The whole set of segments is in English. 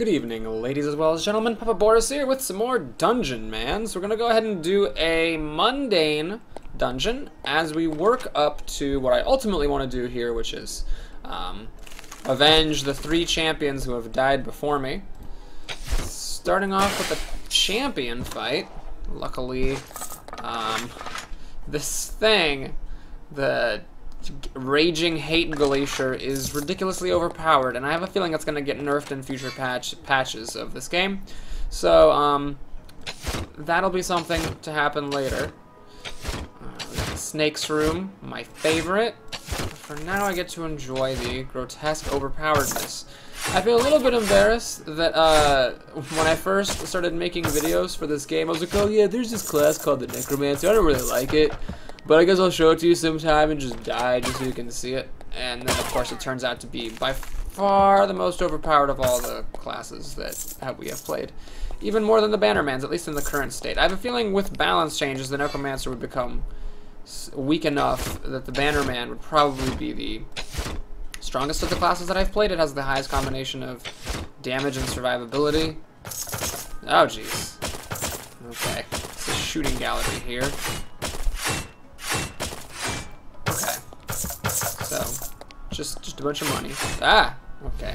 Good evening, ladies as well as gentlemen. Papa Boris here with some more Dungeonmans. So we're going to go ahead and do a mundane dungeon as we work up to what I ultimately want to do here, which is um, avenge the three champions who have died before me. Starting off with a champion fight. Luckily, um, this thing, the Raging Hate Glacier is ridiculously overpowered, and I have a feeling it's going to get nerfed in future patch patches of this game. So, um, that'll be something to happen later. Uh, Snake's Room, my favorite. For now, I get to enjoy the grotesque overpoweredness. I feel a little bit embarrassed that uh, when I first started making videos for this game, I was like, oh yeah, there's this class called the Necromancer, I don't really like it. But I guess I'll show it to you sometime and just die just so you can see it. And then, of course, it turns out to be by far the most overpowered of all the classes that we have played. Even more than the Bannermans, at least in the current state. I have a feeling with balance changes, the Necromancer would become weak enough that the Bannerman would probably be the strongest of the classes that I've played. It has the highest combination of damage and survivability. Oh, jeez. Okay. It's a shooting gallery here. Just just a bunch of money. Ah, okay.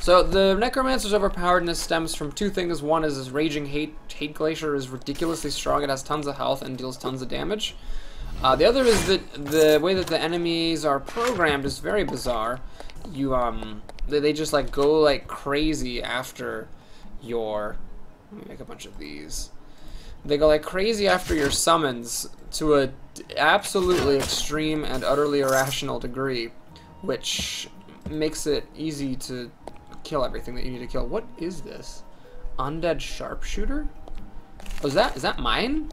So the Necromancer's overpoweredness stems from two things. One is his Raging Hate Hate Glacier is ridiculously strong. It has tons of health and deals tons of damage. Uh, the other is that the way that the enemies are programmed is very bizarre. You um, they, they just like go like crazy after your. Let me make a bunch of these. They go like crazy after your summons to a absolutely extreme and utterly irrational degree, which makes it easy to kill everything that you need to kill. What is this? Undead sharpshooter? Oh, is that is that mine?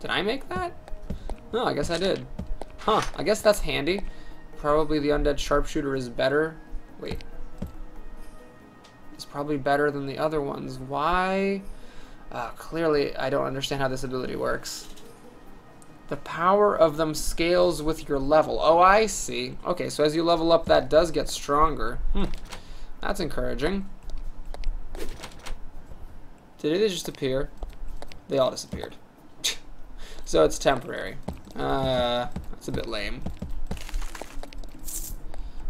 Did I make that? No, I guess I did. Huh, I guess that's handy. Probably the undead sharpshooter is better. Wait. It's probably better than the other ones. Why? Uh, clearly, I don't understand how this ability works. The power of them scales with your level. Oh, I see. Okay, so as you level up, that does get stronger. Hmm. That's encouraging. Did they just appear? They all disappeared. so it's temporary. Uh, that's a bit lame.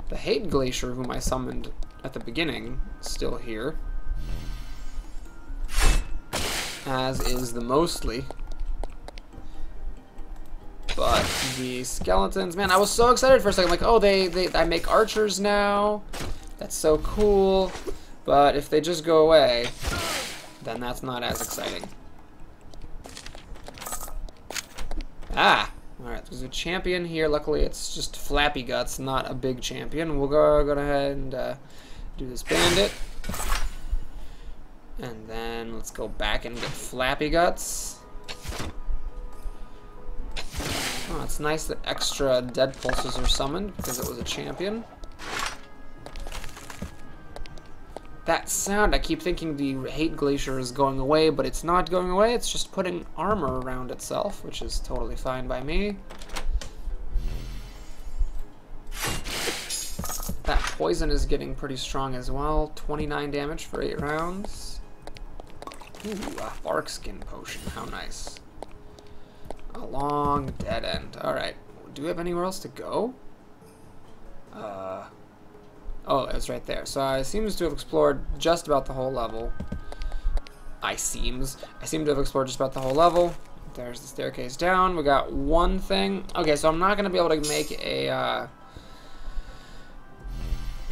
The Hate Glacier, whom I summoned at the beginning, still here. As is the Mostly. But the skeletons, man, I was so excited for a second. Like, oh, they, they, I make archers now. That's so cool. But if they just go away, then that's not as exciting. Ah, alright, there's a champion here. Luckily, it's just Flappy Guts, not a big champion. We'll go, go ahead and uh, do this bandit. And then let's go back and get Flappy Guts. Oh, it's nice that extra dead pulses are summoned because it was a champion. That sound, I keep thinking the Hate Glacier is going away, but it's not going away. It's just putting armor around itself, which is totally fine by me. That poison is getting pretty strong as well. 29 damage for 8 rounds. Ooh, a bark skin potion. How nice. A long dead end. Alright. Do we have anywhere else to go? Uh, oh, it's right there. So I seems to have explored just about the whole level. I seems. I seem to have explored just about the whole level. There's the staircase down. We got one thing. Okay, so I'm not going to be able to make a uh,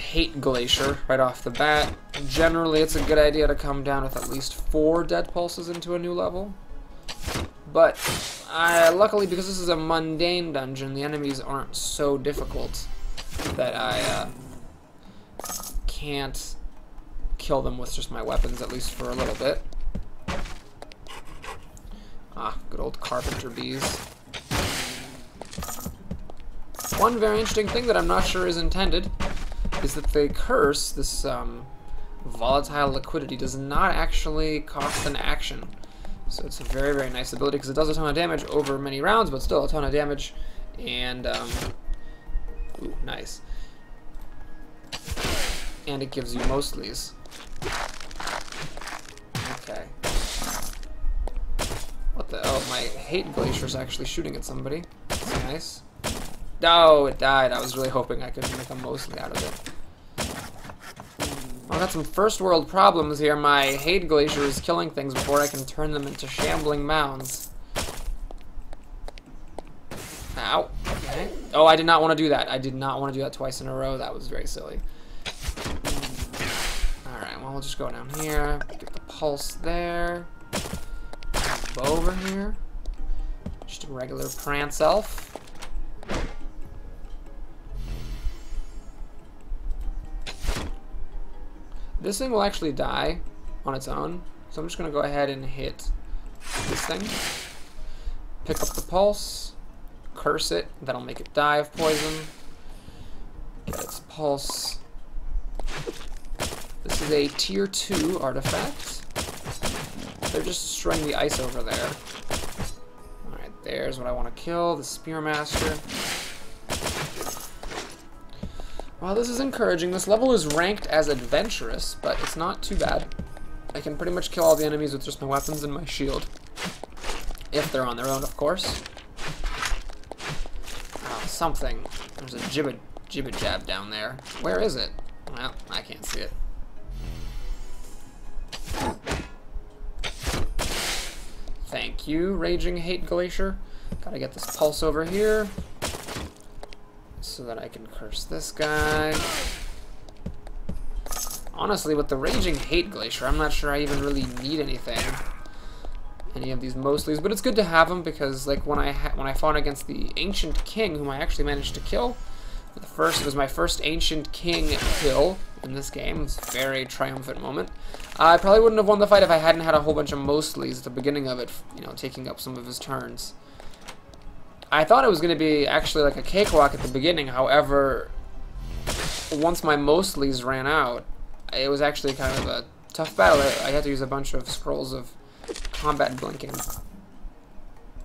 hate glacier right off the bat. Generally, it's a good idea to come down with at least four dead pulses into a new level. But uh, luckily, because this is a mundane dungeon, the enemies aren't so difficult that I uh, can't kill them with just my weapons, at least for a little bit. Ah, good old carpenter bees. One very interesting thing that I'm not sure is intended is that the curse, this um, volatile liquidity, does not actually cost an action. So it's a very, very nice ability because it does a ton of damage over many rounds, but still a ton of damage. And, um, ooh, nice. And it gives you mostlies. Okay. What the? Oh, my hate glacier's actually shooting at somebody. That's nice. Oh, it died. I was really hoping I could make a mostly out of it. I've got some first world problems here. My hate glacier is killing things before I can turn them into shambling mounds. Ow. Okay. Oh, I did not want to do that. I did not want to do that twice in a row. That was very silly. Alright, well, we'll just go down here. Get the pulse there. Over here. Just a regular prance elf. This thing will actually die on its own. So I'm just going to go ahead and hit this thing. Pick up the pulse. Curse it. That'll make it die of poison. Get its pulse. This is a tier 2 artifact. They're just destroying the ice over there. Alright, there's what I want to kill. The Spearmaster. Well, this is encouraging. This level is ranked as adventurous, but it's not too bad. I can pretty much kill all the enemies with just my weapons and my shield. If they're on their own, of course. Oh, something. There's a jibba, jibba jab down there. Where is it? Well, I can't see it. Thank you, Raging Hate Glacier. Gotta get this pulse over here so that I can curse this guy. Honestly, with the Raging Hate Glacier, I'm not sure I even really need anything. Any of these mostlies, but it's good to have them because, like, when I when I fought against the Ancient King, whom I actually managed to kill, the first, it was my first Ancient King kill in this game. It's a very triumphant moment. Uh, I probably wouldn't have won the fight if I hadn't had a whole bunch of mostlies at the beginning of it, you know, taking up some of his turns. I thought it was going to be actually like a cakewalk at the beginning. However, once my mostlies ran out, it was actually kind of a tough battle. I had to use a bunch of scrolls of combat blinking.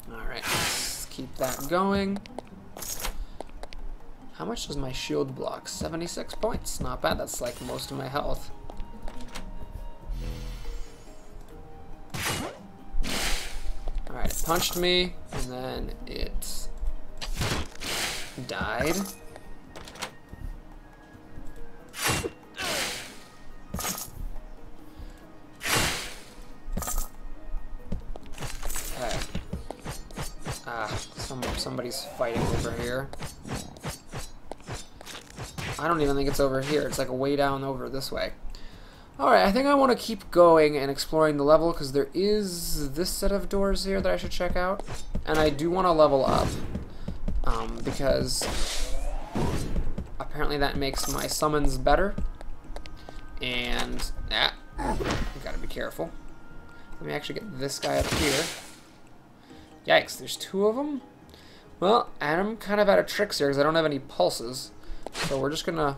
Alright, let's keep that going. How much does my shield block? 76 points. Not bad. That's like most of my health. Alright, it punched me, and then it died. Ah, some, somebody's fighting over here. I don't even think it's over here. It's like way down over this way. Alright, I think I want to keep going and exploring the level because there is this set of doors here that I should check out. And I do want to level up um, because apparently that makes my summons better. And, ah, gotta be careful. Let me actually get this guy up here. Yikes, there's two of them? Well, I'm kind of out of tricks here because I don't have any pulses. So we're just gonna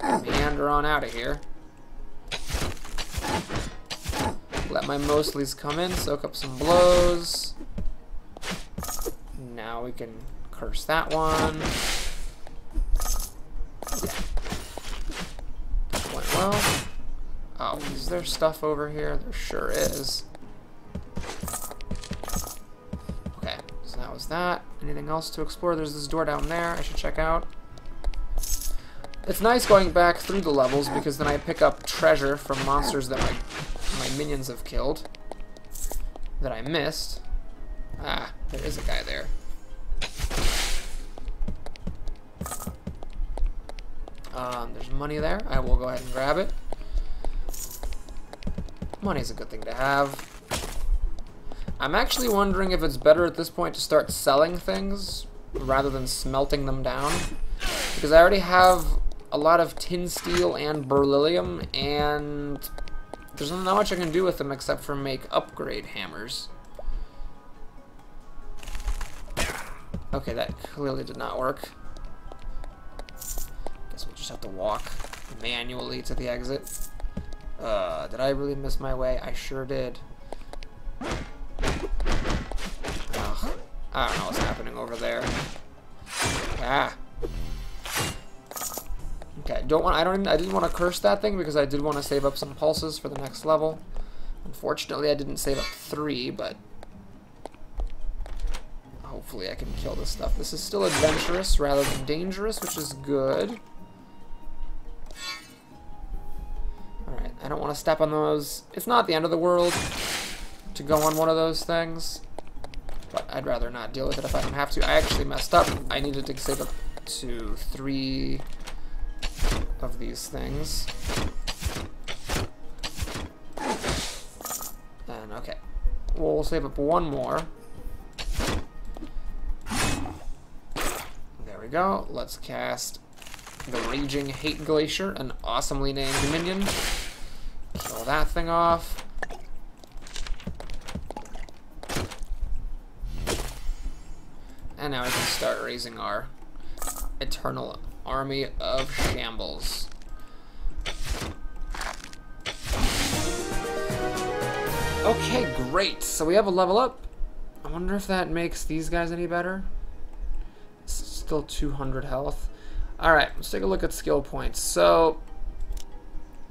meander on out of here. Let my mostlies come in, soak up some blows. Now we can curse that one. That went well. Oh, is there stuff over here? There sure is. Okay, so that was that. Anything else to explore? There's this door down there I should check out. It's nice going back through the levels because then I pick up treasure from monsters that my my minions have killed that I missed. Ah, there is a guy there. Um, there's money there. I will go ahead and grab it. Money's a good thing to have. I'm actually wondering if it's better at this point to start selling things rather than smelting them down. Because I already have a lot of tin steel and beryllium, and there's not much I can do with them except for make upgrade hammers. Okay, that clearly did not work. Guess we'll just have to walk manually to the exit. Uh, did I really miss my way? I sure did. Ugh. I don't know what's happening over there. Ah. Okay, don't want. I don't. I didn't want to curse that thing because I did want to save up some pulses for the next level. Unfortunately, I didn't save up three, but hopefully I can kill this stuff. This is still adventurous rather than dangerous, which is good. Alright, I don't want to step on those. It's not the end of the world to go on one of those things, but I'd rather not deal with it if I don't have to. I actually messed up. I needed to save up to three of these things. And okay, we'll save up one more. There we go. Let's cast the Raging Hate Glacier, an awesomely named minion. Kill that thing off. And now we can start raising our Eternal Army of Shambles. Okay, great. So we have a level up. I wonder if that makes these guys any better. It's still 200 health. Alright, let's take a look at skill points. So,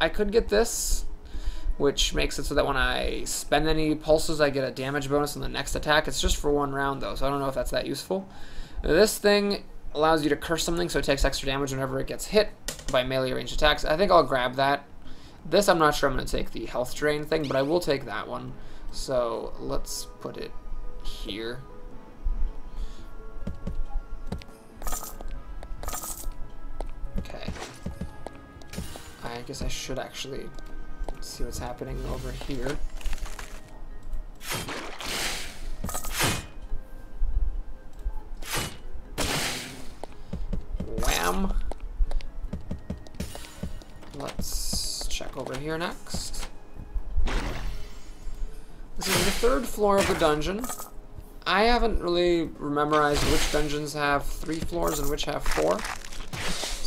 I could get this, which makes it so that when I spend any pulses, I get a damage bonus on the next attack. It's just for one round, though, so I don't know if that's that useful. This thing allows you to curse something, so it takes extra damage whenever it gets hit by melee range attacks. I think I'll grab that. This, I'm not sure I'm going to take the health drain thing, but I will take that one. So let's put it here. Okay. I guess I should actually see what's happening over here. Let's check over here next. This is the third floor of the dungeon. I haven't really memorized which dungeons have three floors and which have four.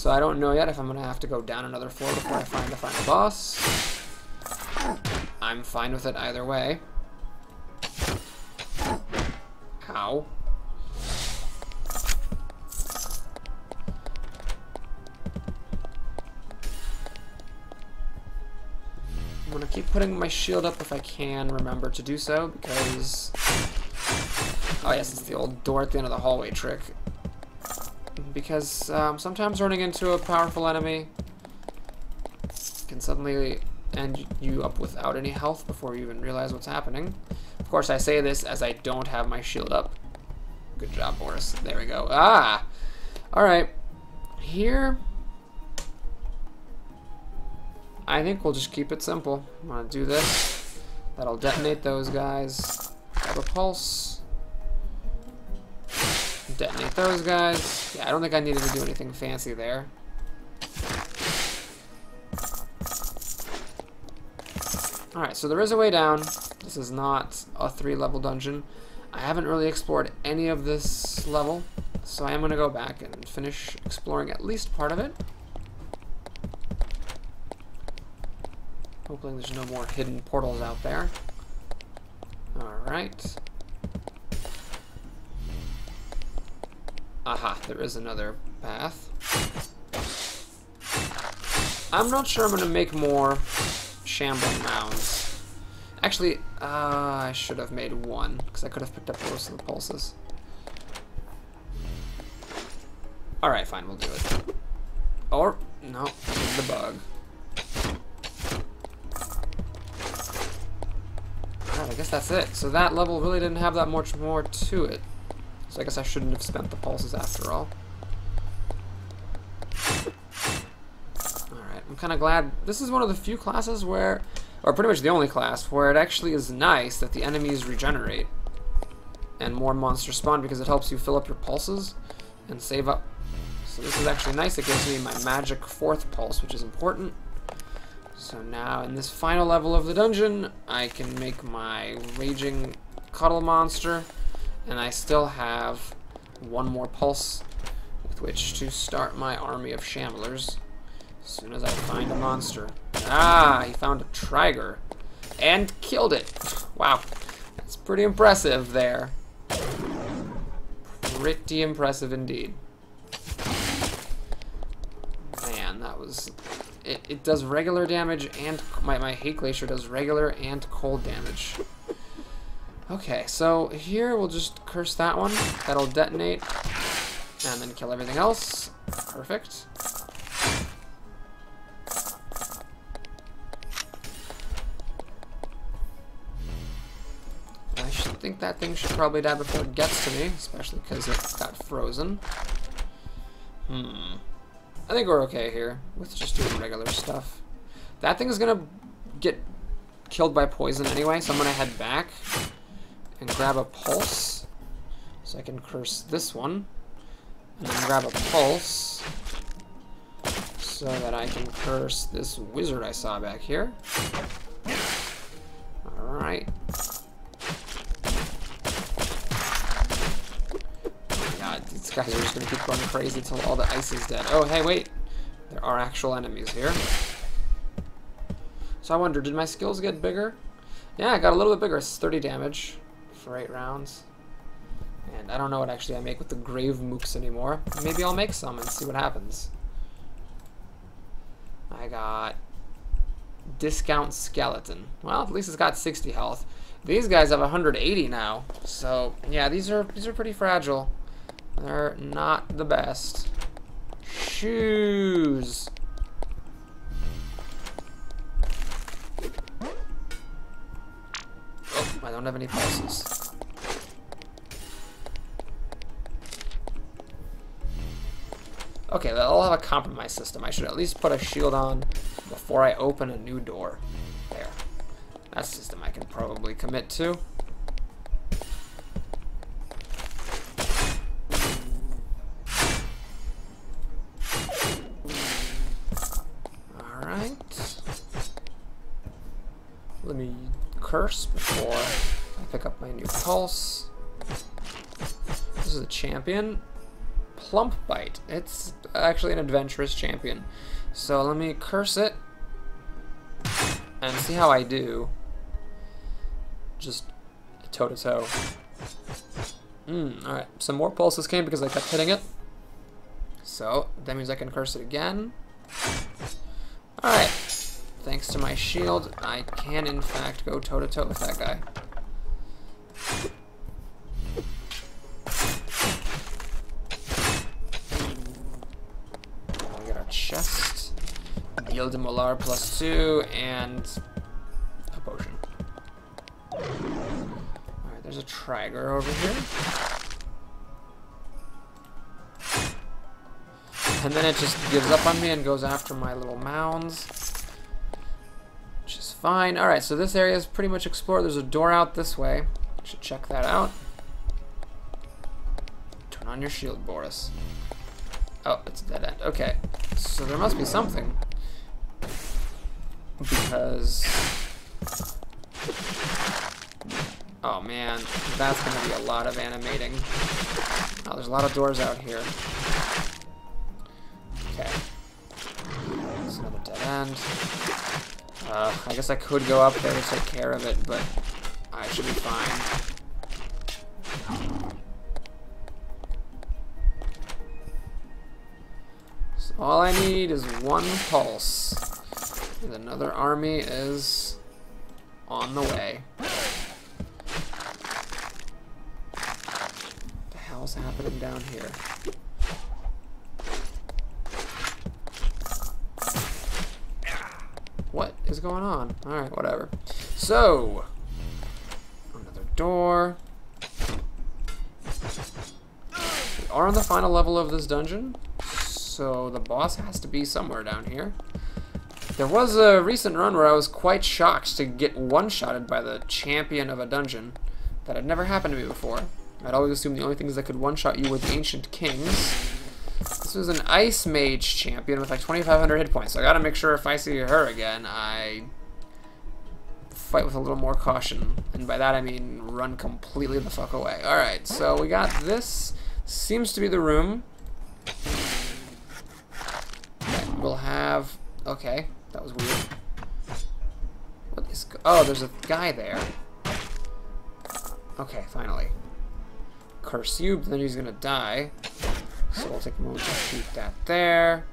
So I don't know yet if I'm going to have to go down another floor before I find the final boss. I'm fine with it either way. Ow. I'm to keep putting my shield up if I can remember to do so, because... Oh yes, it's the old door at the end of the hallway trick because um, sometimes running into a powerful enemy can suddenly end you up without any health before you even realize what's happening. Of course, I say this as I don't have my shield up. Good job, Boris. There we go. Ah! Alright. Here... I think we'll just keep it simple. I'm gonna do this. That'll detonate those guys. Grab a pulse. Detonate those guys. Yeah, I don't think I needed to do anything fancy there. Alright, so there is a way down. This is not a three-level dungeon. I haven't really explored any of this level, so I am going to go back and finish exploring at least part of it. Hopefully there's no more hidden portals out there. Alright. Aha, there is another path. I'm not sure I'm going to make more shambling mounds. Actually, uh, I should have made one, because I could have picked up most of the pulses. Alright, fine, we'll do it. Or, no, the bug. I guess that's it. So that level really didn't have that much more to it. So I guess I shouldn't have spent the pulses after all. Alright, I'm kind of glad. This is one of the few classes where, or pretty much the only class, where it actually is nice that the enemies regenerate. And more monsters spawn because it helps you fill up your pulses and save up. So this is actually nice. It gives me my magic fourth pulse, which is important. So now in this final level of the dungeon, I can make my raging cuddle monster. And I still have one more pulse with which to start my army of shamblers as soon as I find a monster. Ah, he found a Triger and killed it. Wow, that's pretty impressive there. Pretty impressive indeed. Man, that was... It, it does regular damage and... My, my Hate Glacier does regular and cold damage. Okay, so here we'll just curse that one. That'll detonate. And then kill everything else. Perfect. I should think that thing should probably die before it gets to me, especially because it got frozen. Hmm. I think we're okay here with just doing regular stuff. That thing is gonna get killed by poison anyway, so I'm gonna head back and grab a pulse. So I can curse this one. And then grab a pulse so that I can curse this wizard I saw back here. Alright. God, guys are just gonna keep going crazy until all the ice is dead. Oh, hey, wait. There are actual enemies here. So I wonder, did my skills get bigger? Yeah, I got a little bit bigger. It's 30 damage for 8 rounds. And I don't know what actually I make with the Grave Mooks anymore. Maybe I'll make some and see what happens. I got Discount Skeleton. Well, at least it's got 60 health. These guys have 180 now. So, yeah, these are these are pretty fragile. They're not the best. Shoes. Oh, I don't have any pulses. Okay, I'll have a compromise system. I should at least put a shield on before I open a new door. There. That's a system I can probably commit to. Alright. Let me curse before My new pulse. This is a champion. Plump Bite. It's actually an adventurous champion. So let me curse it and see how I do. Just toe to toe. Alright. Some more pulses came because I kept hitting it. So that means I can curse it again. Alright. Thanks to my shield, I can in fact go toe to toe with that guy. De Molar plus two, and a potion. Alright, there's a Trigger over here. And then it just gives up on me and goes after my little mounds. Which is fine. Alright, so this area is pretty much explored. There's a door out this way. Should check that out. Turn on your shield, Boris. Oh, it's a dead end. Okay. So there must be something. Because... Oh man, that's gonna be a lot of animating. Oh, there's a lot of doors out here. Okay. It's another dead end. Uh, I guess I could go up there to take care of it, but I should be fine. All I need is one pulse. Another army is on the way. What the hell's happening down here? What is going on? Alright, whatever. So, another door. We are on the final level of this dungeon so the boss has to be somewhere down here. There was a recent run where I was quite shocked to get one-shotted by the champion of a dungeon. That had never happened to me before. I'd always assumed the only things that could one-shot you were the Ancient Kings. This was an Ice Mage champion with like 2,500 hit points, so I gotta make sure if I see her again, I fight with a little more caution. And by that I mean run completely the fuck away. Alright, so we got this. Seems to be the room we'll have... Okay, that was weird. What is... Oh, there's a guy there. Okay, finally. Curse you, then he's gonna die. So we'll take a moment to shoot that there.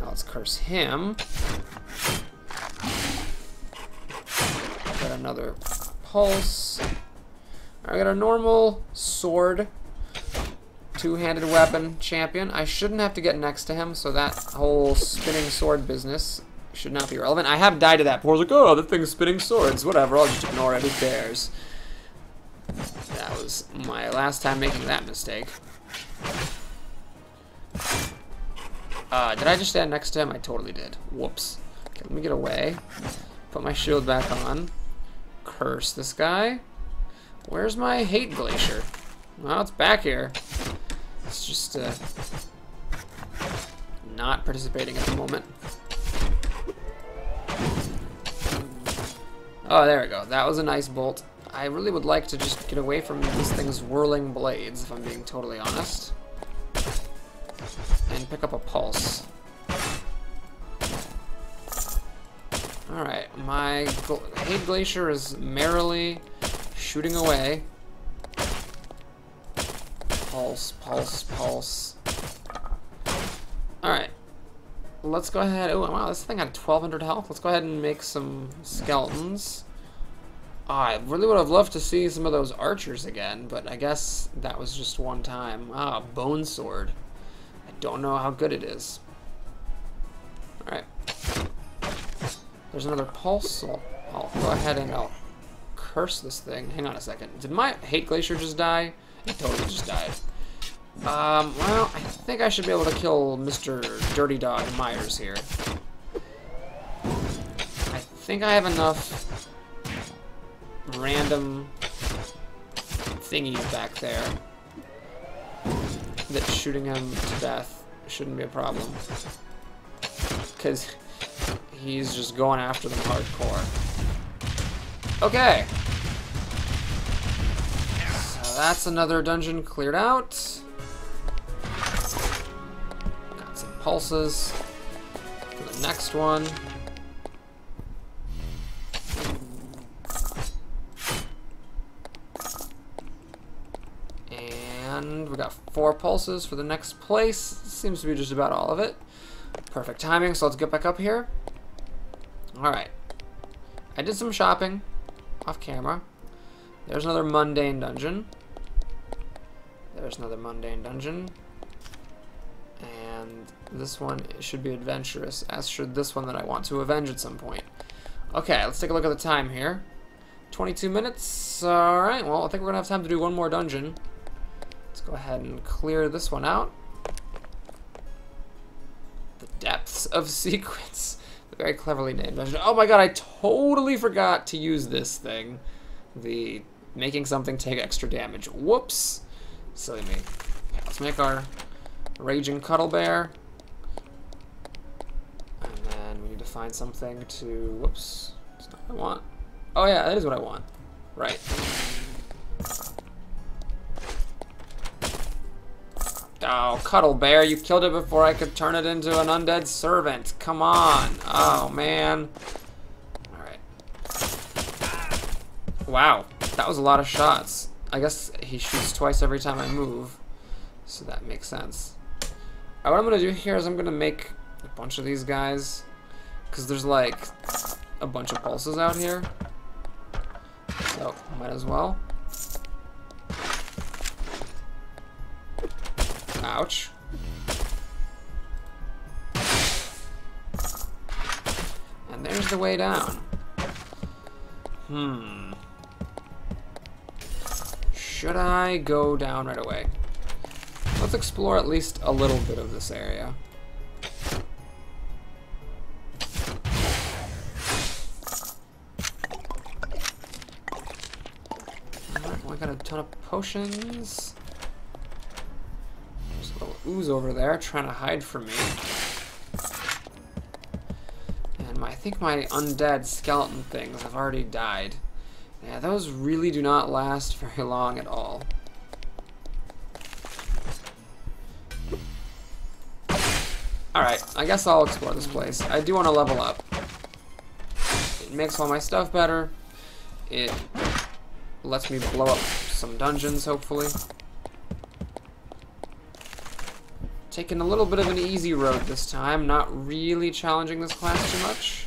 Now let's curse him. Got another pulse. I got a normal sword, two-handed weapon champion. I shouldn't have to get next to him, so that whole spinning sword business should not be relevant. I have died to that before. Like, oh, the thing's spinning swords. Whatever, I'll just ignore it. Who cares? That was my last time making that mistake. Uh, did I just stand next to him? I totally did. Whoops. Okay, let me get away. Put my shield back on. Curse this guy. Where's my hate glacier? Well, it's back here. It's just uh, not participating at the moment. Oh, there we go. That was a nice bolt. I really would like to just get away from this thing's whirling blades, if I'm being totally honest. And pick up a pulse. Alright, my Hate Glacier is merrily shooting away. Pulse, pulse, pulse. Alright. Let's go ahead. Oh, wow, this thing had 1200 health. Let's go ahead and make some skeletons. Oh, I really would have loved to see some of those archers again, but I guess that was just one time. Ah, bone sword. I don't know how good it is. Alright. There's another pulse. I'll, I'll go ahead and I'll curse this thing. Hang on a second. Did my hate glacier just die? It totally just died. Um, well, I think I should be able to kill Mr. Dirty Dog Myers here. I think I have enough random thingies back there that shooting him to death shouldn't be a problem. Because he's just going after them hardcore. Okay. That's another dungeon cleared out. Got some pulses for the next one. And we got four pulses for the next place. Seems to be just about all of it. Perfect timing, so let's get back up here. Alright. I did some shopping off camera. There's another mundane dungeon. There's another mundane dungeon. And this one should be adventurous, as should this one that I want to avenge at some point. Okay, let's take a look at the time here. 22 minutes. Alright, well, I think we're going to have time to do one more dungeon. Let's go ahead and clear this one out. The Depths of Secrets. Very cleverly named dungeon. Oh my god, I totally forgot to use this thing. The making something take extra damage. Whoops. Silly me. Let's make our Raging Cuddle Bear. And then we need to find something to... Whoops. That's not what I want. Oh yeah, that is what I want. Right. Oh, Cuddle Bear, you killed it before I could turn it into an undead servant. Come on. Oh, man. Alright. Wow, that was a lot of shots. I guess he shoots twice every time I move, so that makes sense. Right, what I'm going to do here is I'm going to make a bunch of these guys, because there's like a bunch of pulses out here. So, might as well. Ouch. And there's the way down. Hmm. Should I go down right away? Let's explore at least a little bit of this area. Right, I got a ton of potions There's a little ooze over there trying to hide from me. And my, I think my undead skeleton things have already died. Yeah, those really do not last very long at all. Alright, I guess I'll explore this place. I do want to level up. It makes all my stuff better. It lets me blow up some dungeons, hopefully. taking a little bit of an easy road this time, not really challenging this class too much.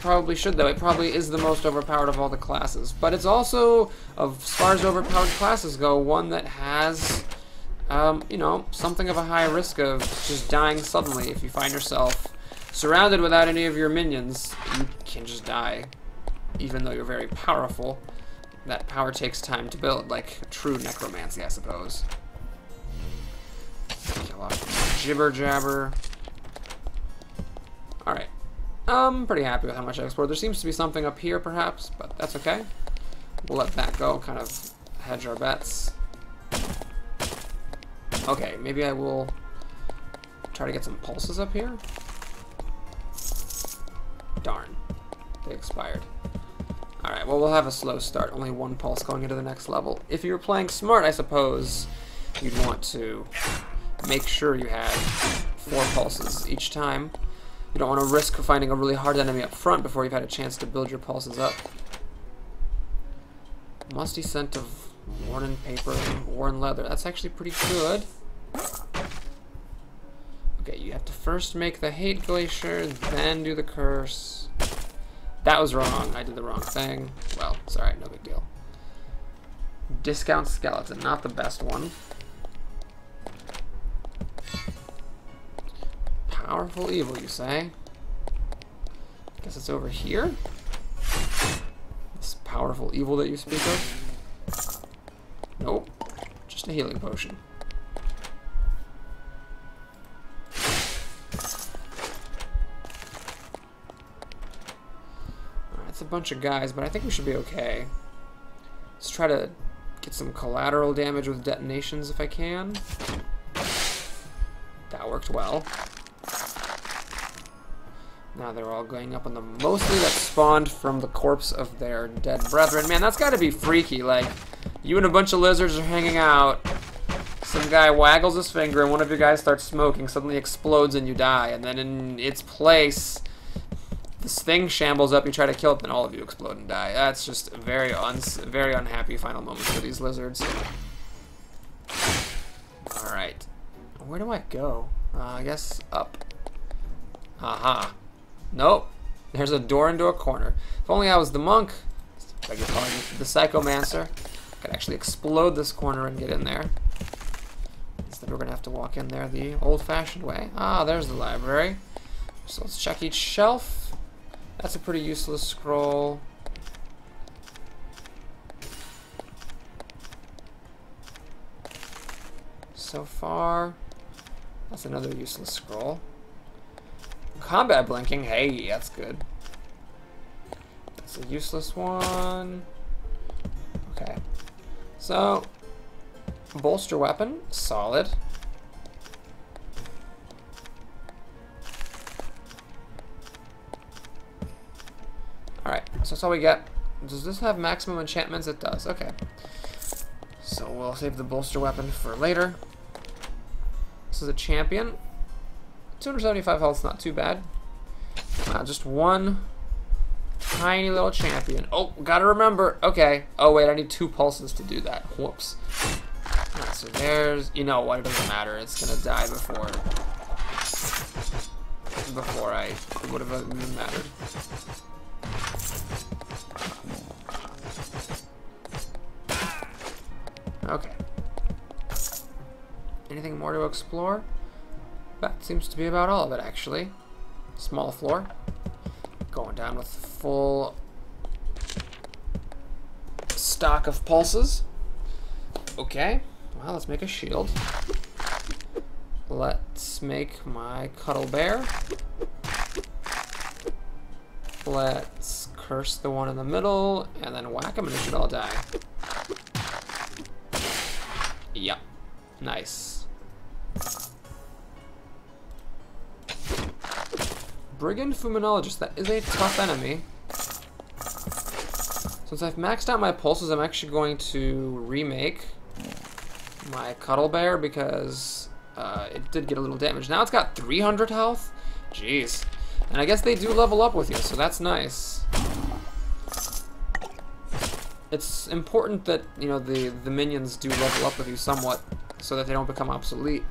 Probably should, though. It probably is the most overpowered of all the classes. But it's also, as far as overpowered classes go, one that has, um, you know, something of a high risk of just dying suddenly if you find yourself surrounded without any of your minions. You can just die, even though you're very powerful. That power takes time to build, like true necromancy, I suppose. Kill off jibber jabber. Alright. I'm pretty happy with how much I explored. There seems to be something up here, perhaps, but that's okay. We'll let that go, kind of hedge our bets. Okay, maybe I will try to get some pulses up here. Darn. They expired. Alright, well, we'll have a slow start. Only one pulse going into the next level. If you were playing smart, I suppose, you'd want to make sure you had four pulses each time. You don't want to risk finding a really hard enemy up front before you've had a chance to build your pulses up. Musty scent of worn paper, and worn leather. That's actually pretty good. Okay, you have to first make the hate glacier, then do the curse. That was wrong. I did the wrong thing. Well, sorry, no big deal. Discount skeleton, not the best one. Powerful evil, you say? Guess it's over here? This powerful evil that you speak of? Nope. Just a healing potion. It's a bunch of guys, but I think we should be okay. Let's try to get some collateral damage with detonations if I can. That worked well. Now they're all going up on the mostly that spawned from the corpse of their dead brethren. Man, that's got to be freaky. Like, you and a bunch of lizards are hanging out. Some guy waggles his finger and one of your guys starts smoking, suddenly explodes and you die. And then in its place, this thing shambles up, you try to kill it, then all of you explode and die. That's just very, un very unhappy final moments for these lizards. Alright. Where do I go? Uh, I guess up. Aha. Nope. There's a door into a corner. If only I was the monk, pardon, the psychomancer, I could actually explode this corner and get in there. Instead we're gonna have to walk in there the old-fashioned way. Ah, there's the library. So let's check each shelf. That's a pretty useless scroll. So far, that's another useless scroll. Combat blinking, hey, that's good. That's a useless one. Okay. So, bolster weapon, solid. Alright, so that's all we get. Does this have maximum enchantments? It does, okay. So we'll save the bolster weapon for later. This is a champion. 275 health, not too bad. Uh, just one tiny little champion. Oh, gotta remember. Okay. Oh, wait, I need two pulses to do that. Whoops. Right, so there's... You know what? It doesn't matter. It's gonna die before... Before I... Would have even mattered. Okay. Anything more to explore? That seems to be about all of it, actually. Small floor. Going down with full stock of pulses. Okay. Well, let's make a shield. Let's make my cuddle bear. Let's curse the one in the middle, and then whack him and they should all die. Yep. Nice. Brigand Fulminologist, that is a tough enemy. Since I've maxed out my pulses, I'm actually going to remake my Cuddle Bear because uh, it did get a little damage. Now it's got 300 health? Jeez. And I guess they do level up with you, so that's nice. It's important that, you know, the, the minions do level up with you somewhat so that they don't become obsolete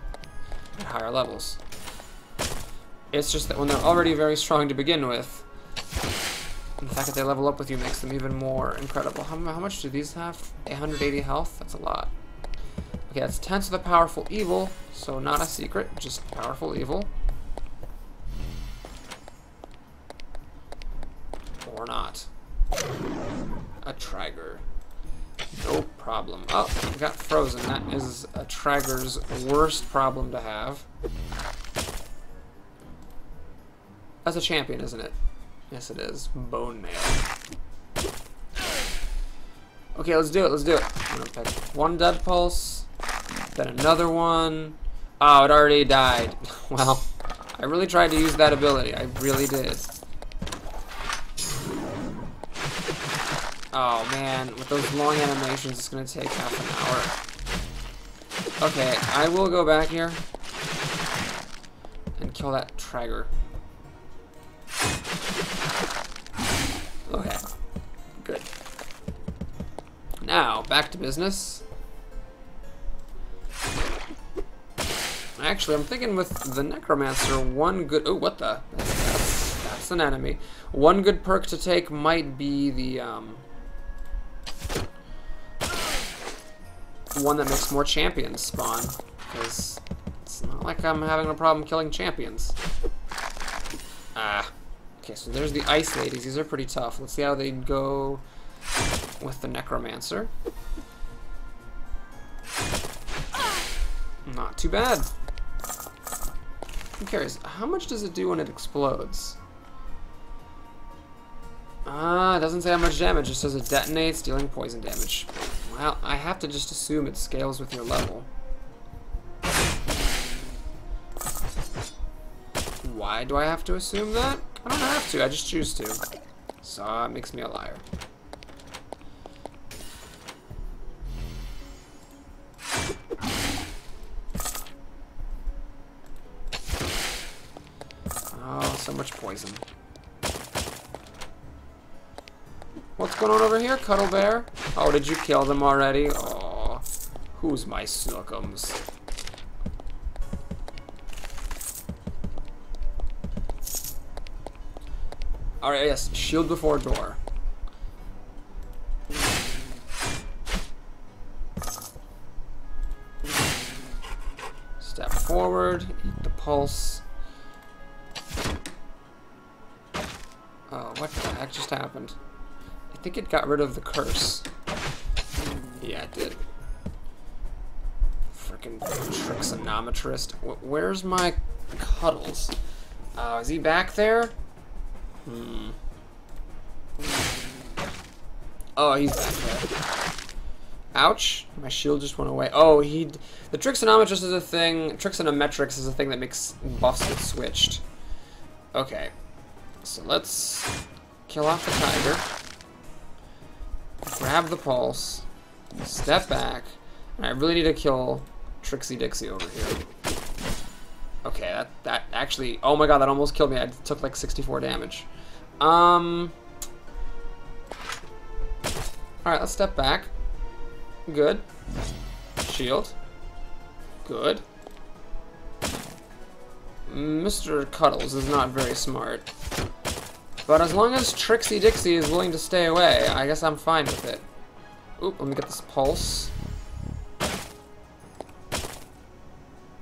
at higher levels. It's just that when they're already very strong to begin with, the fact that they level up with you makes them even more incredible. How, how much do these have? 180 health? That's a lot. Okay, that's Tense of the Powerful Evil, so not a secret, just Powerful Evil. Or not. A Trigger. No problem. Oh, got frozen. That is a Trigger's worst problem to have. That's a champion, isn't it? Yes, it is. Bone mail. Okay, let's do it. Let's do it. One dead pulse, then another one. Oh, it already died. well, I really tried to use that ability. I really did. Oh man, with those long animations, it's gonna take half an hour. Okay, I will go back here and kill that Trigger. Okay, good. Now, back to business. Actually, I'm thinking with the Necromancer, one good... Oh, what the? That's, that's, that's an enemy. One good perk to take might be the, um... One that makes more champions spawn. Because it's not like I'm having a problem killing champions. Ah. Okay, so there's the Ice Ladies. These are pretty tough. Let's see how they go with the Necromancer. Not too bad. Who cares? How much does it do when it explodes? Ah, it doesn't say how much damage. It just says it detonates, dealing poison damage. Well, I have to just assume it scales with your level. Why do I have to assume that? I don't have to, I just choose to. So it makes me a liar. Oh, so much poison. What's going on over here, Cuddle Bear? Oh, did you kill them already? Oh, who's my snookums? Alright, yes, shield before door. Step forward, eat the pulse. Oh, what the heck just happened? I think it got rid of the curse. Yeah, it did. Freaking tricksonometrist. Where's my cuddles? Uh, is he back there? Hmm. Oh, he's. Ouch. My shield just went away. Oh, he... The Tricksonometrist is a thing... Tricksonometrics is a thing that makes buffs get switched. Okay. So let's kill off the tiger. Grab the pulse. Step back. And I really need to kill Trixie Dixie over here. Okay, that, that actually... Oh my god, that almost killed me. I took like 64 damage. Um. Alright, let's step back. Good. Shield. Good. Mr. Cuddles is not very smart. But as long as Trixie Dixie is willing to stay away, I guess I'm fine with it. Oop, let me get this pulse.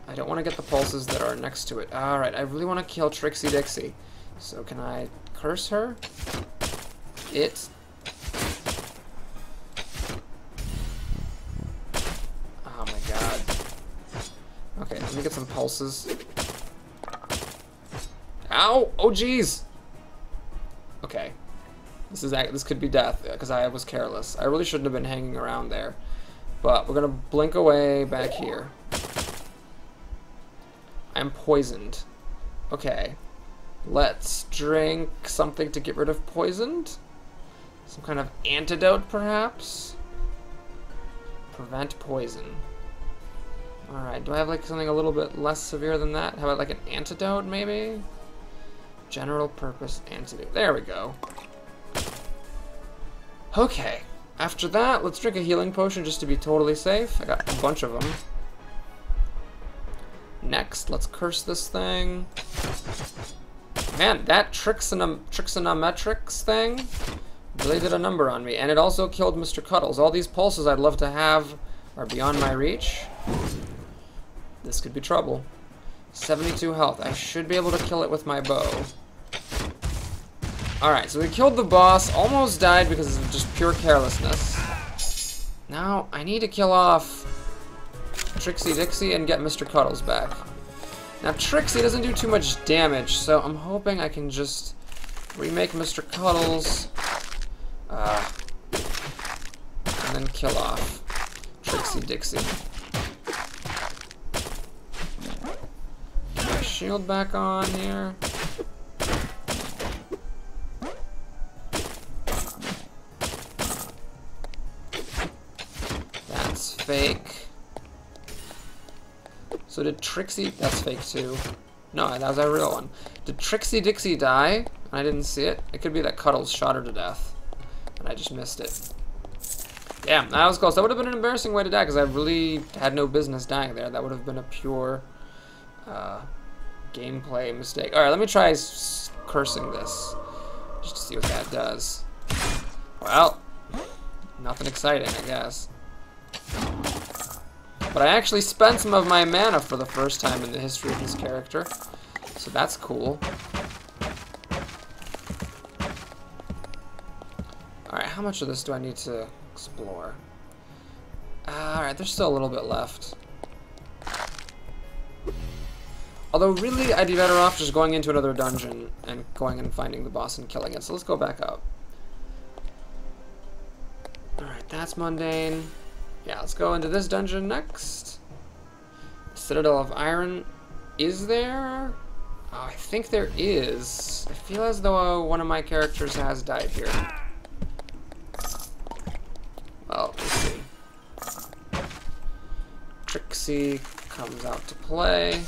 I don't want to get the pulses that are next to it. Alright, I really want to kill Trixie Dixie. So can I curse her? It. Oh my god. Okay, let me get some pulses. Ow! Oh jeez! Okay. This is this could be death uh, because I was careless. I really shouldn't have been hanging around there. But we're gonna blink away back here. I'm poisoned. Okay. Let's drink something to get rid of poisoned. Some kind of antidote, perhaps? Prevent poison. Alright, do I have like something a little bit less severe than that? How about like an antidote, maybe? General purpose antidote. There we go. Okay. After that, let's drink a healing potion just to be totally safe. I got a bunch of them. Next, let's curse this thing. Man, that Trixonom Trixonometrics thing really did a number on me. And it also killed Mr. Cuddles. All these pulses I'd love to have are beyond my reach. This could be trouble. 72 health. I should be able to kill it with my bow. Alright, so we killed the boss, almost died because of just pure carelessness. Now, I need to kill off Trixie Dixie and get Mr. Cuddles back. Now, Trixie doesn't do too much damage, so I'm hoping I can just remake Mr. Cuddles, uh, and then kill off Trixie Dixie. Get my shield back on here. That's fake. So did Trixie... That's fake too. No, that was a real one. Did Trixie Dixie die? I didn't see it. It could be that Cuddles shot her to death. And I just missed it. Damn, that was close. That would have been an embarrassing way to die because I really had no business dying there. That would have been a pure uh, gameplay mistake. Alright, let me try cursing this. Just to see what that does. Well, nothing exciting, I guess. But I actually spent some of my mana for the first time in the history of this character. So that's cool. Alright, how much of this do I need to explore? Uh, Alright, there's still a little bit left. Although, really, I'd be better off just going into another dungeon and going and finding the boss and killing it. So let's go back up. Alright, that's mundane. Yeah, let's go into this dungeon next. Citadel of Iron. Is there? Oh, I think there is. I feel as though uh, one of my characters has died here. Well, let's see. Trixie comes out to play.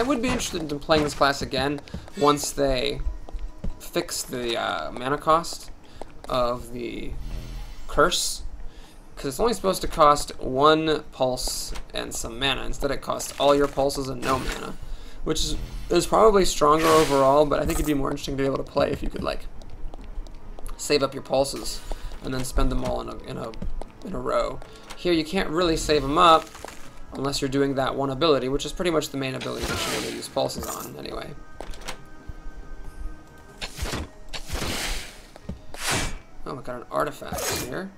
I would be interested in playing this class again once they fix the uh, mana cost of the curse. Because it's only supposed to cost one pulse and some mana. Instead it costs all your pulses and no mana. Which is, is probably stronger overall, but I think it'd be more interesting to be able to play if you could like save up your pulses and then spend them all in a, in a, in a row. Here you can't really save them up Unless you're doing that one ability, which is pretty much the main ability that you want to use pulses on, anyway. Oh, I got an artifact here.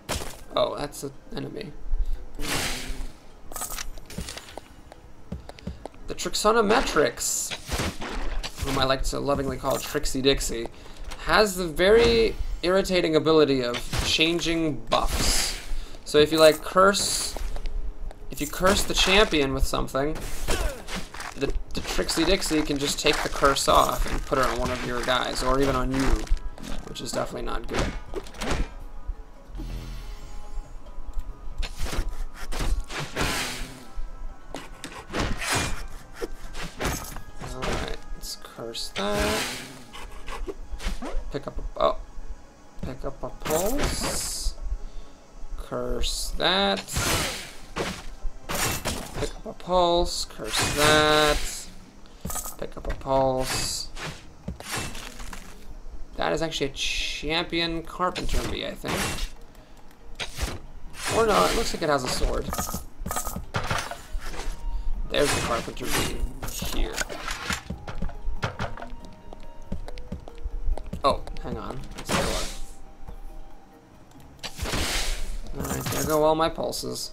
Oh, that's an enemy. The Trixonometrics, whom I like to lovingly call Trixie Dixie, has the very irritating ability of changing buffs. So if you like curse if you curse the champion with something, the, the Trixie Dixie can just take the curse off and put it on one of your guys, or even on you, which is definitely not good. Alright, let's curse that. Pick up a... oh. Pick up a pulse. Curse that pulse, curse that, pick up a pulse. That is actually a champion carpenter bee, I think. Or no, it looks like it has a sword. There's the carpenter bee here. Oh, hang on. Alright, there go all my pulses.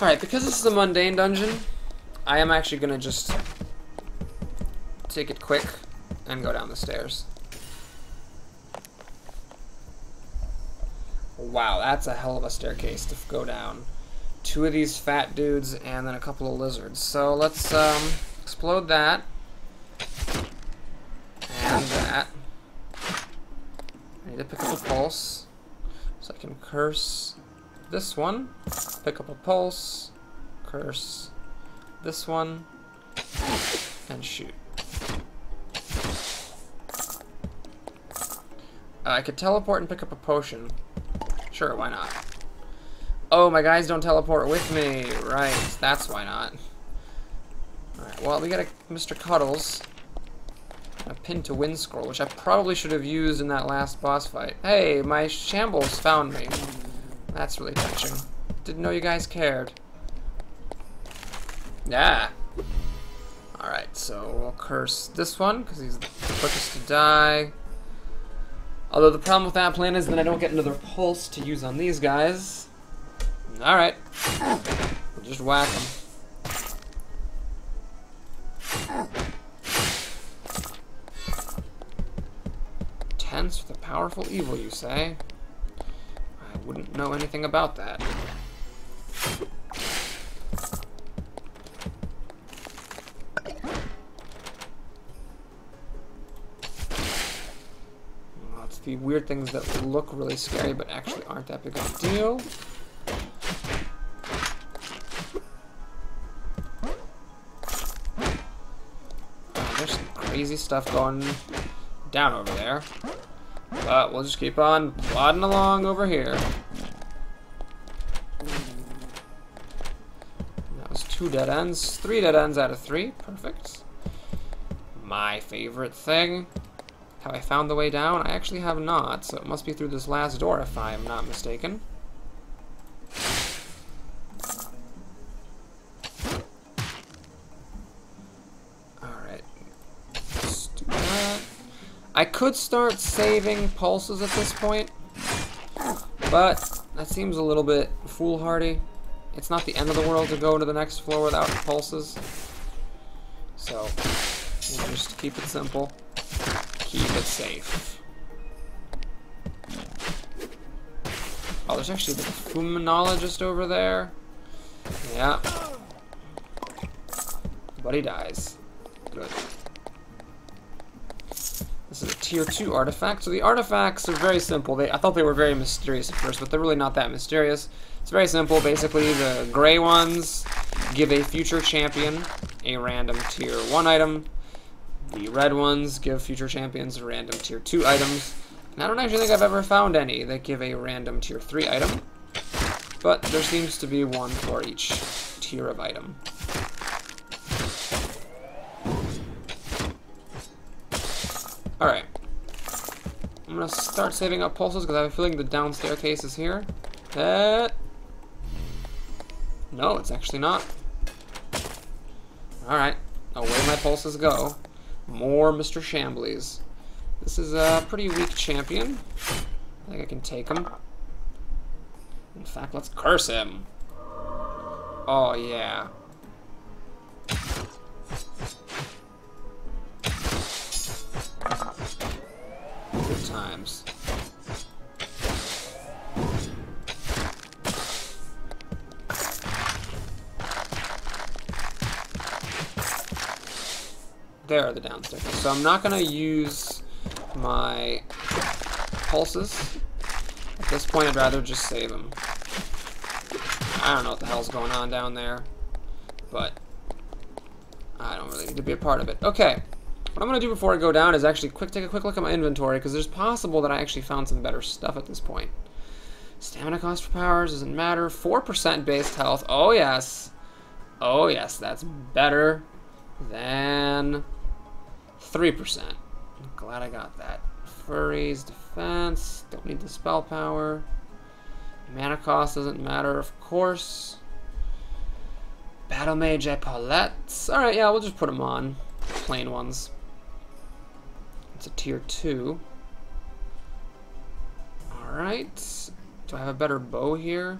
Alright, because this is a mundane dungeon, I am actually to just take it quick and go down the stairs. Wow, that's a hell of a staircase to go down. Two of these fat dudes and then a couple of lizards. So let's um, explode that. And that. I need to pick up a pulse. So I can curse this one, pick up a pulse, curse, this one and shoot. Uh, I could teleport and pick up a potion. Sure, why not? Oh, my guys don't teleport with me. Right, that's why not. Alright, well, we got a Mr. Cuddles. A pin to win scroll, which I probably should have used in that last boss fight. Hey, my shambles found me. That's really touching. Didn't know you guys cared. Yeah. Alright, so we'll curse this one, because he's the quickest to die. Although the problem with that plan is that I don't get another pulse to use on these guys. Alright. We'll just whack them. Tense with a powerful evil, you say? I wouldn't know anything about that. Lots of the weird things that look really scary but actually aren't that big of a deal. Oh, there's some crazy stuff going down over there. But we'll just keep on plodding along over here. Two dead ends. Three dead ends out of three. Perfect. My favorite thing. Have I found the way down? I actually have not, so it must be through this last door if I am not mistaken. Alright. I could start saving pulses at this point, but that seems a little bit foolhardy. It's not the end of the world to go to the next floor without pulses. So, we'll just keep it simple. Keep it safe. Oh, there's actually the Fumonologist over there. Yeah. But he dies. Good. Is a tier 2 artifact. So the artifacts are very simple. They, I thought they were very mysterious at first, but they're really not that mysterious. It's very simple. Basically, the gray ones give a future champion a random tier 1 item. The red ones give future champions random tier 2 items. And I don't actually think I've ever found any that give a random tier 3 item. But there seems to be one for each tier of item. Alright. I'm gonna start saving up pulses because I have a feeling the down staircase is here. That. No, it's actually not. Alright. Away my pulses go. More Mr. Shamblies. This is a pretty weak champion. I think I can take him. In fact, let's curse him. Oh, yeah. Times. There are the downstairs. So I'm not going to use my pulses. At this point, I'd rather just save them. I don't know what the hell's going on down there, but I don't really need to be a part of it. Okay. What I'm going to do before I go down is actually quick take a quick look at my inventory, because there's possible that I actually found some better stuff at this point. Stamina cost for powers doesn't matter. 4% based health. Oh, yes. Oh, yes, that's better than 3%. I'm glad I got that. Furries, defense. Don't need the spell power. Mana cost doesn't matter, of course. Battle Mage epaulettes. Alright, yeah, we'll just put them on. Plain ones. It's a tier 2. Alright. Do I have a better bow here?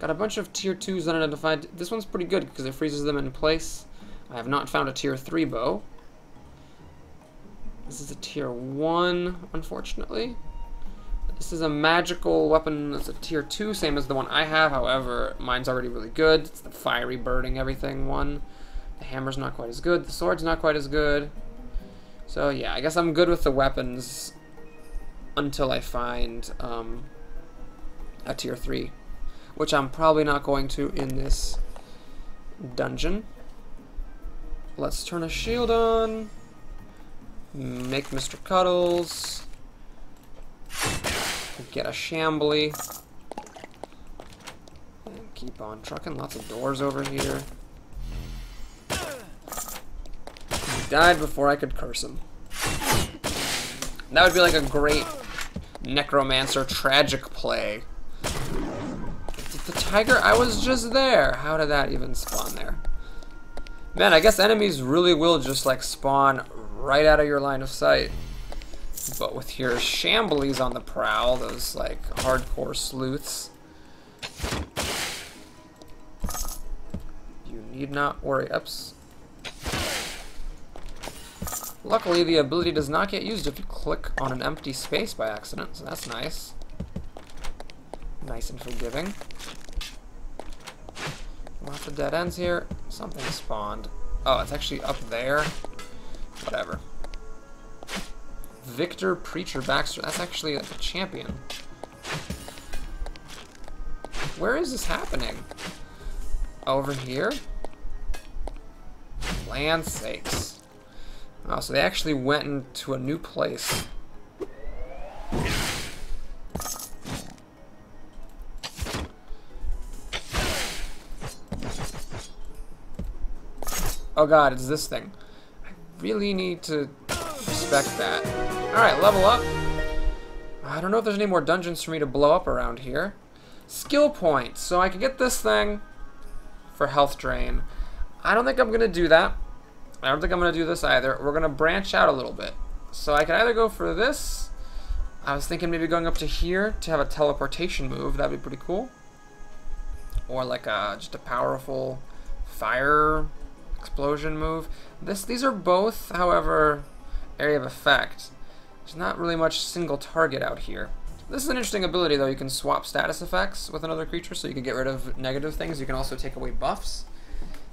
Got a bunch of tier 2s unidentified. This one's pretty good because it freezes them in place. I have not found a tier 3 bow. This is a tier 1, unfortunately. This is a magical weapon that's a tier 2, same as the one I have. However, mine's already really good. It's the fiery birding everything one. The hammer's not quite as good. The sword's not quite as good. So yeah, I guess I'm good with the weapons until I find um, a tier 3, which I'm probably not going to in this dungeon. let's turn a shield on. Make Mr. Cuddles. Get a Shambly. And keep on trucking. Lots of doors over here. He died before I could curse him. That would be like a great Necromancer tragic play. The tiger? I was just there. How did that even spawn there? Man, I guess enemies really will just like spawn right out of your line of sight. But with your shamblies on the prowl, those like hardcore sleuths, you need not worry. Ups. Luckily, the ability does not get used if you click on an empty space by accident, so that's nice. Nice and forgiving. Lots of dead ends here. Something spawned. Oh, it's actually up there. Whatever. Victor Preacher Baxter. That's actually like a champion. Where is this happening? Over here? Land sakes. Oh, so they actually went into a new place. Oh god, it's this thing. I really need to respect that. Alright, level up. I don't know if there's any more dungeons for me to blow up around here. Skill points. So I can get this thing for health drain. I don't think I'm going to do that. I don't think I'm going to do this either. We're going to branch out a little bit. So I can either go for this. I was thinking maybe going up to here to have a teleportation move. That'd be pretty cool. Or like a, just a powerful fire explosion move. This, These are both, however, area of effect. There's not really much single target out here. This is an interesting ability, though. You can swap status effects with another creature, so you can get rid of negative things. You can also take away buffs.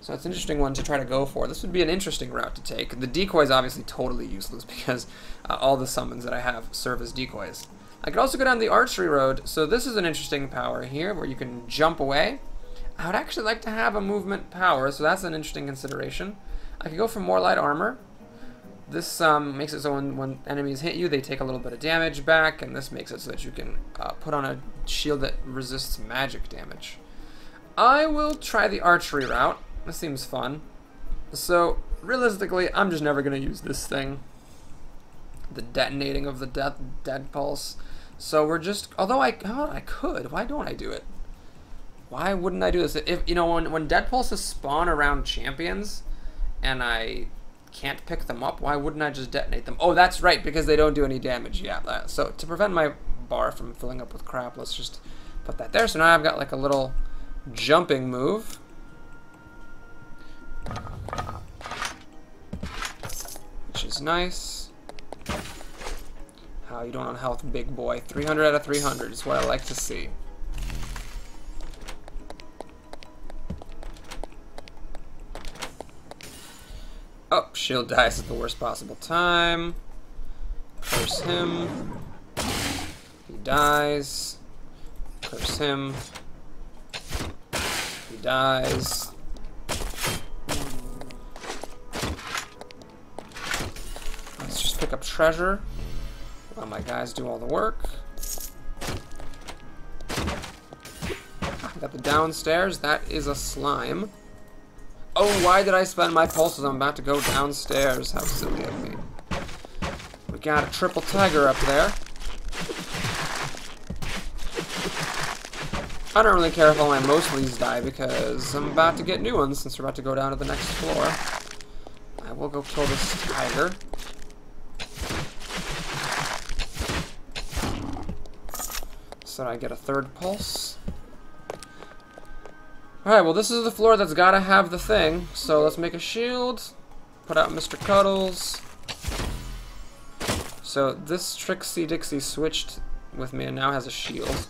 So it's an interesting one to try to go for. This would be an interesting route to take. The decoy is obviously totally useless because uh, all the summons that I have serve as decoys. I could also go down the archery road. So this is an interesting power here where you can jump away. I would actually like to have a movement power, so that's an interesting consideration. I could go for more light armor. This um, makes it so when, when, enemies hit you, they take a little bit of damage back, and this makes it so that you can uh, put on a shield that resists magic damage. I will try the archery route. This seems fun. So, realistically, I'm just never going to use this thing. The detonating of the death, dead pulse. So we're just, although I, oh, I could, why don't I do it? Why wouldn't I do this? If you know when when dead pulses spawn around champions, and I can't pick them up, why wouldn't I just detonate them? Oh, that's right, because they don't do any damage. Yeah. Uh, that, so to prevent my bar from filling up with crap, let's just put that there. So now I've got like a little jumping move. Which is nice. How you doing on health, big boy? 300 out of 300 is what I like to see. Oh, shield dies at the worst possible time. Curse him. He dies. Curse him. He dies. Pick up treasure. While my guys do all the work. Ah, got the downstairs. That is a slime. Oh, why did I spend my pulses? I'm about to go downstairs. How silly of me. We got a triple tiger up there. I don't really care if all my mostlies die because I'm about to get new ones since we're about to go down to the next floor. I will go kill this tiger. So I get a third pulse. Alright, well this is the floor that's gotta have the thing. So let's make a shield. Put out Mr. Cuddles. So this Trixie Dixie switched with me and now has a shield.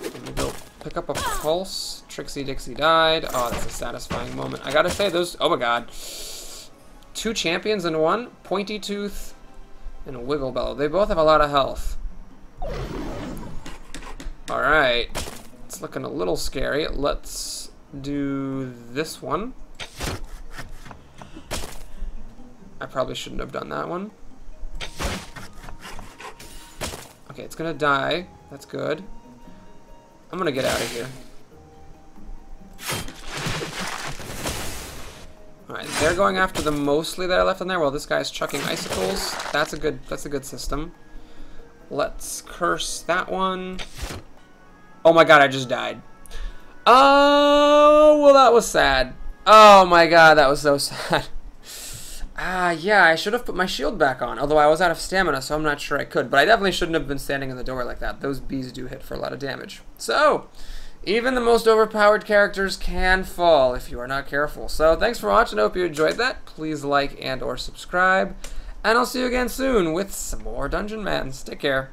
Let me go pick up a pulse. Trixie Dixie died. Oh, that's a satisfying moment. I gotta say, those... Oh my god. Two champions in one. Pointy Tooth and Wiggle Bellow. They both have a lot of health. Alright. It's looking a little scary. Let's do this one. I probably shouldn't have done that one. Okay, it's gonna die. That's good. I'm gonna get out of here. Alright, they're going after the mostly that I left in there Well, this guy's chucking icicles. That's a good that's a good system. Let's curse that one. Oh my god, I just died. Oh, well that was sad. Oh my god, that was so sad. Ah, uh, yeah, I should have put my shield back on. Although I was out of stamina, so I'm not sure I could. But I definitely shouldn't have been standing in the door like that. Those bees do hit for a lot of damage. So, even the most overpowered characters can fall if you are not careful. So thanks for watching. I hope you enjoyed that. Please like and or subscribe. And I'll see you again soon with some more Dungeonmans. Take care.